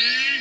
Yeah.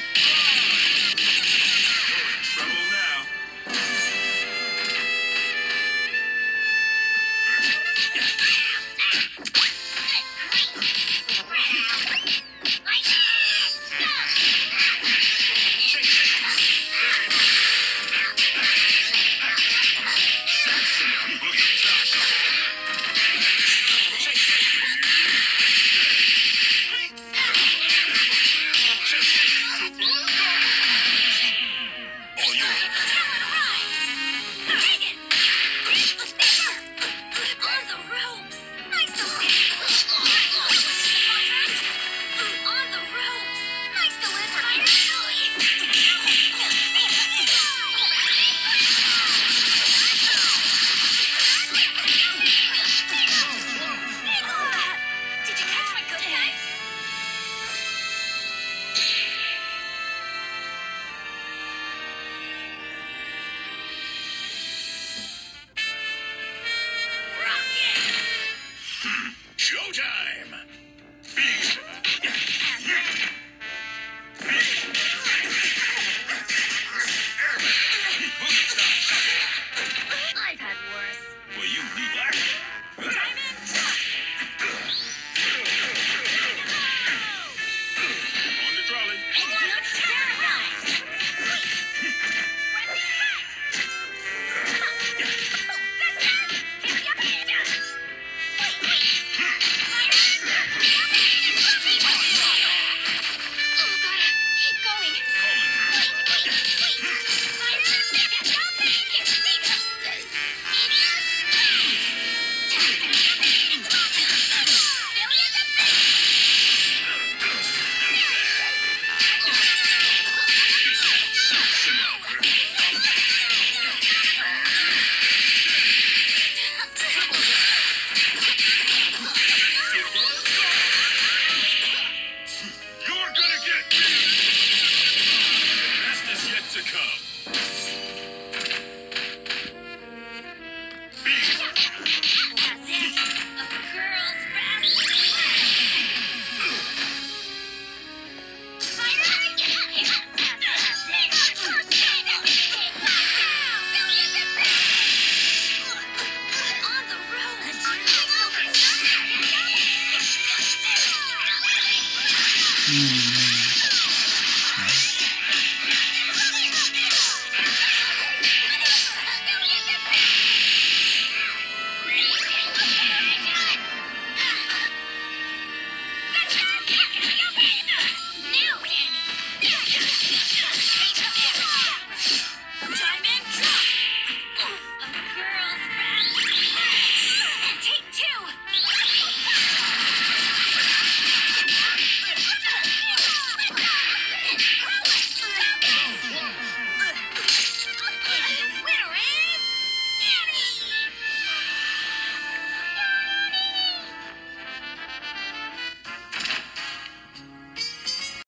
showtime! Beast Mm.